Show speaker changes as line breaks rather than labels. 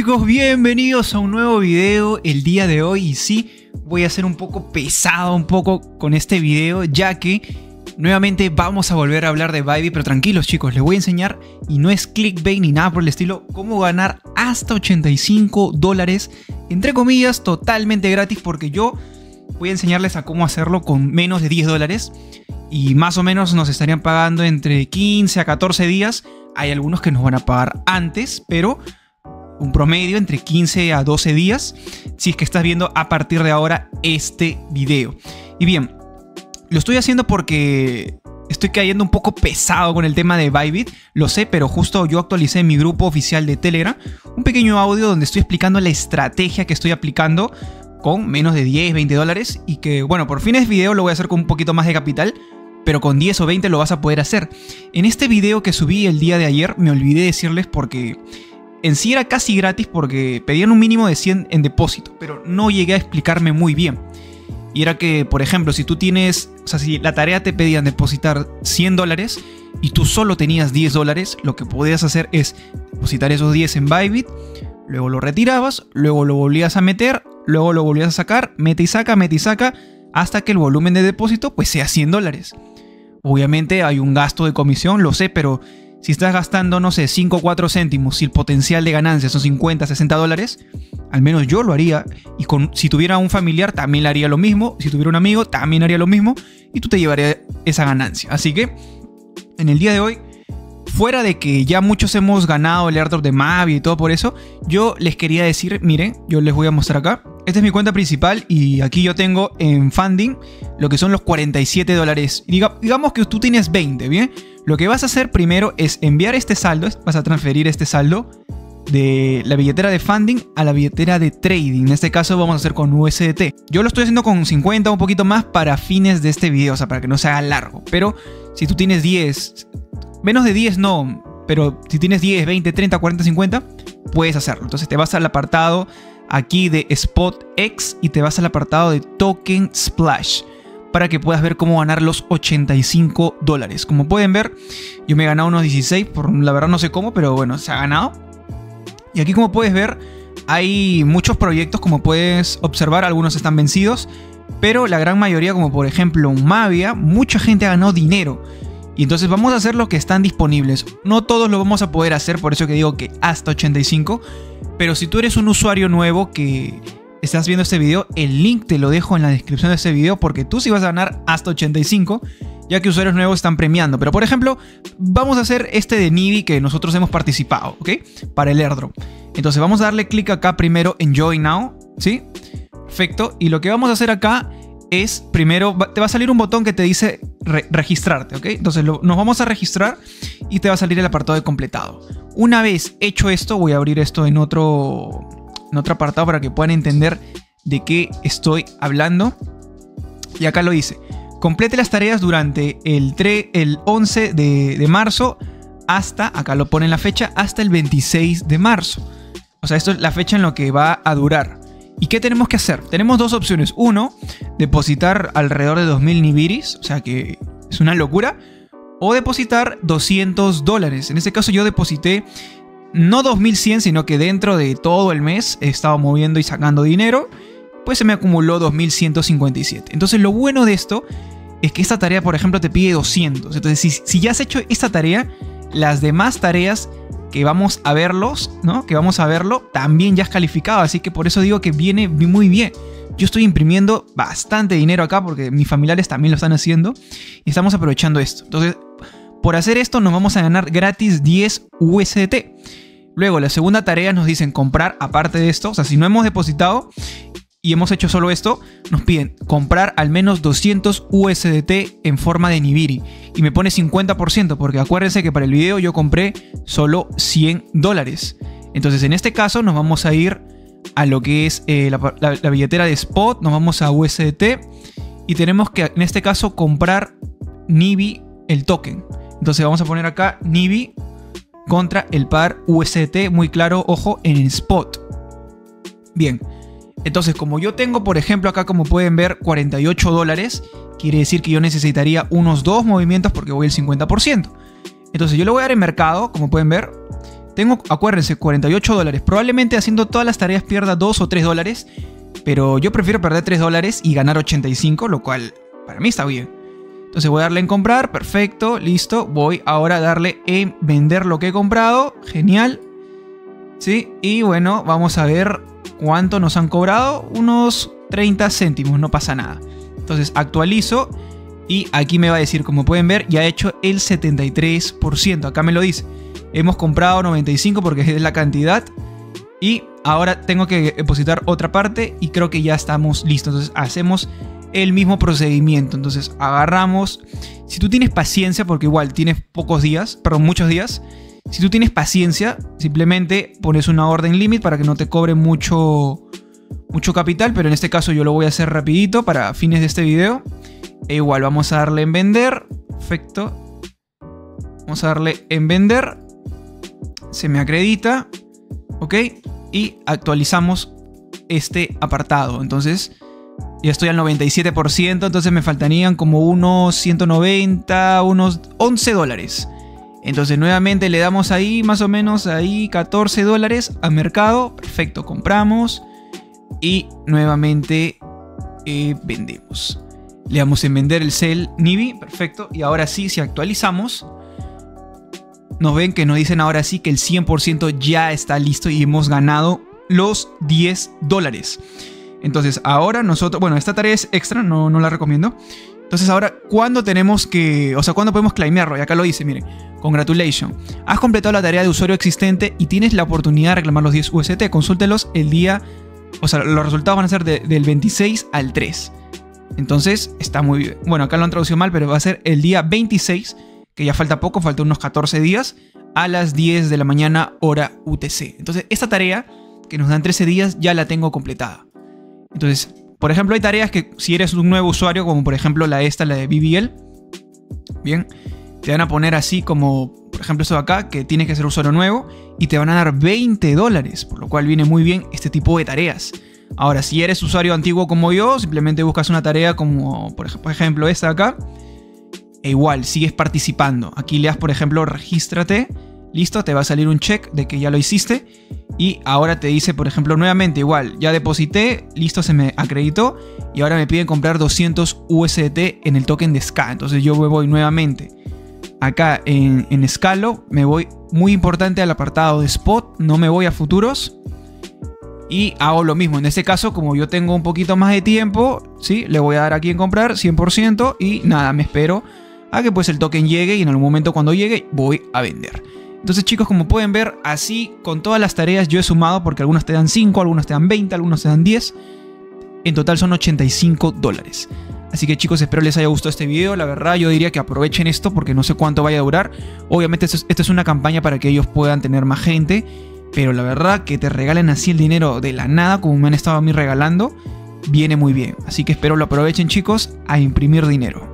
chicos? Bienvenidos a un nuevo video el día de hoy y sí, voy a ser un poco pesado un poco con este video ya que nuevamente vamos a volver a hablar de Bybit pero tranquilos chicos, les voy a enseñar y no es clickbait ni nada por el estilo cómo ganar hasta 85 dólares entre comillas totalmente gratis porque yo voy a enseñarles a cómo hacerlo con menos de 10 dólares y más o menos nos estarían pagando entre 15 a 14 días hay algunos que nos van a pagar antes, pero un promedio entre 15 a 12 días si es que estás viendo a partir de ahora este video. Y bien, lo estoy haciendo porque estoy cayendo un poco pesado con el tema de Bybit, lo sé, pero justo yo actualicé en mi grupo oficial de Telegram un pequeño audio donde estoy explicando la estrategia que estoy aplicando con menos de 10, 20 dólares y que bueno, por fines de video lo voy a hacer con un poquito más de capital, pero con 10 o 20 lo vas a poder hacer. En este video que subí el día de ayer me olvidé decirles porque en sí era casi gratis porque pedían un mínimo de 100 en depósito, pero no llegué a explicarme muy bien. Y era que, por ejemplo, si tú tienes, o sea, si la tarea te pedían depositar 100 dólares y tú solo tenías 10 dólares, lo que podías hacer es depositar esos 10 en Bybit, luego lo retirabas, luego lo volvías a meter, luego lo volvías a sacar, mete y saca, mete y saca, hasta que el volumen de depósito pues sea 100 dólares. Obviamente hay un gasto de comisión, lo sé, pero si estás gastando, no sé, 5 o 4 céntimos, si el potencial de ganancia son 50, 60 dólares, al menos yo lo haría. Y con, si tuviera un familiar, también haría lo mismo. Si tuviera un amigo, también haría lo mismo. Y tú te llevarías esa ganancia. Así que, en el día de hoy, fuera de que ya muchos hemos ganado el airdrop de Mavi y todo por eso, yo les quería decir, miren, yo les voy a mostrar acá. Esta es mi cuenta principal y aquí yo tengo en funding lo que son los 47 dólares. digamos que tú tienes 20, ¿bien? Lo que vas a hacer primero es enviar este saldo, vas a transferir este saldo de la billetera de funding a la billetera de trading. En este caso vamos a hacer con USDT. Yo lo estoy haciendo con 50 o un poquito más para fines de este video, o sea, para que no se haga largo. Pero si tú tienes 10, menos de 10 no, pero si tienes 10, 20, 30, 40, 50, puedes hacerlo. Entonces te vas al apartado aquí de Spot X y te vas al apartado de Token Splash para que puedas ver cómo ganar los 85 dólares. Como pueden ver, yo me he ganado unos 16, por la verdad no sé cómo, pero bueno, se ha ganado. Y aquí como puedes ver, hay muchos proyectos, como puedes observar, algunos están vencidos, pero la gran mayoría, como por ejemplo Mavia, mucha gente ha ganado dinero. Y entonces vamos a hacer lo que están disponibles. No todos lo vamos a poder hacer, por eso que digo que hasta 85. Pero si tú eres un usuario nuevo que estás viendo este video, el link te lo dejo en la descripción de este video porque tú sí vas a ganar hasta 85, ya que usuarios nuevos están premiando. Pero por ejemplo, vamos a hacer este de Nibi que nosotros hemos participado, ¿ok? Para el airdrop. Entonces vamos a darle clic acá primero en Join Now, ¿sí? Perfecto. Y lo que vamos a hacer acá es, primero, te va a salir un botón que te dice registrarte, ¿ok? Entonces nos vamos a registrar y te va a salir el apartado de completado. Una vez hecho esto, voy a abrir esto en otro en otro apartado para que puedan entender de qué estoy hablando. Y acá lo dice. Complete las tareas durante el, el 11 de, marzo hasta, acá lo pone la fecha, hasta el 26 de marzo. O sea, esto es la fecha en lo que va a durar. ¿Y qué tenemos que hacer? Tenemos dos opciones. Uno, depositar alrededor de 2.000 nibiris, o sea que es una locura. O depositar 200 dólares. En este caso yo deposité no 2100, sino que dentro de todo el mes he estado moviendo y sacando dinero, pues se me acumuló 2157. Entonces lo bueno de esto es que esta tarea, por ejemplo, te pide 200. Entonces si, ya has hecho esta tarea, las demás tareas que vamos a verlos, ¿no? Que vamos a verlo, también ya has calificado. Así que por eso digo que viene muy bien. Yo estoy imprimiendo bastante dinero acá porque mis familiares también lo están haciendo y estamos aprovechando esto. Entonces, por hacer esto nos vamos a ganar gratis 10 USDT. Luego, la segunda tarea nos dicen comprar aparte de esto. O sea, si no hemos depositado y hemos hecho solo esto, nos piden comprar al menos 200 USDT en forma de Nibiri. Y me pone 50% porque acuérdense que para el video yo compré solo 100 dólares. Entonces en este caso nos vamos a ir a lo que es eh, la billetera de Spot, nos vamos a USDT y tenemos que en este caso comprar Nibi el token. Entonces vamos a poner acá Nibi contra el par USDT, muy claro, ojo, en el spot. Bien, entonces como yo tengo, por ejemplo, acá como pueden ver, 48 dólares, quiere decir que yo necesitaría unos dos movimientos porque voy el 50%. Entonces yo le voy a dar en mercado, como pueden ver, Tengo, acuérdense, 48 dólares. Probablemente haciendo todas las tareas pierda 2 o 3 dólares. Pero yo prefiero perder 3 dólares y ganar 85, lo cual para mí está bien. Entonces voy a darle en comprar, perfecto, listo. Voy ahora a darle en vender lo que he comprado, genial. ¿Sí? Y bueno, vamos a ver cuánto nos han cobrado. Unos 30 céntimos, no pasa nada. Entonces actualizo y aquí me va a decir, como pueden ver, ya he hecho el 73%. Acá me lo dice. Hemos comprado 95 porque es la cantidad. Y ahora tengo que depositar otra parte y creo que ya estamos listos. Entonces hacemos el mismo procedimiento. Entonces agarramos, si tú tienes paciencia, porque igual tienes pocos días, perdón, muchos días, si tú tienes paciencia, simplemente pones una orden limit para que no te cobre mucho, mucho capital, pero en este caso yo lo voy a hacer rapidito para fines de este video. E igual vamos a darle en vender, perfecto. Vamos a darle en vender, se me acredita, ok, y actualizamos este apartado. Entonces ya estoy al 97%, entonces me faltarían como unos 190, unos 11 dólares. Entonces nuevamente le damos ahí más o menos ahí 14 dólares a mercado. Perfecto, compramos. Y nuevamente eh, vendemos. Le damos en vender el Cell Nibi. Perfecto. Y ahora sí, si actualizamos, nos ven que nos dicen ahora sí que el 100% ya está listo y hemos ganado los 10 dólares. Entonces, ahora nosotros, bueno, esta tarea es extra, no, no la recomiendo. Entonces, ahora, ¿cuándo tenemos que, o sea, cuándo podemos claimearlo? Y acá lo dice, miren, congratulations. Has completado la tarea de usuario existente y tienes la oportunidad de reclamar los 10 UST. Consúltelos el día, o sea, los resultados van a ser del 26 al 3. Entonces, está muy bien. Bueno, acá lo han traducido mal, pero va a ser el día 26, que ya falta poco, falta unos 14 días, a las 10 de la mañana, hora UTC. Entonces, esta tarea, que nos dan 13 días, ya la tengo completada. Entonces, por ejemplo, hay tareas que si eres un nuevo usuario, como por ejemplo la esta, la de BBL, bien, te van a poner así como, por ejemplo, esto de acá, que tienes que ser usuario nuevo, y te van a dar 20 dólares, por lo cual viene muy bien este tipo de tareas. Ahora, si eres usuario antiguo como yo, simplemente buscas una tarea como, por ejemplo, esta de acá, e igual, sigues participando. Aquí le das, por ejemplo, regístrate, listo, te va a salir un check de que ya lo hiciste, y ahora te dice, por ejemplo, nuevamente igual, ya deposité, listo, se me acreditó y ahora me piden comprar 200 USDT en el token de SCA. Entonces yo me voy nuevamente acá en, en Scalo, me voy muy importante al apartado de Spot, no me voy a futuros. Y hago lo mismo, en este caso como yo tengo un poquito más de tiempo, ¿sí? le voy a dar aquí en comprar 100% y nada, me espero a que pues el token llegue y en algún momento cuando llegue voy a vender. Entonces chicos, como pueden ver, así con todas las tareas yo he sumado porque algunas te dan 5, algunas te dan 20, algunos te dan 10. En total son 85 dólares. Así que chicos, espero les haya gustado este video. La verdad yo diría que aprovechen esto porque no sé cuánto vaya a durar. Obviamente esto es, una campaña para que ellos puedan tener más gente. Pero la verdad que te regalen así el dinero de la nada como me han estado a mí regalando, viene muy bien. Así que espero lo aprovechen chicos a imprimir dinero.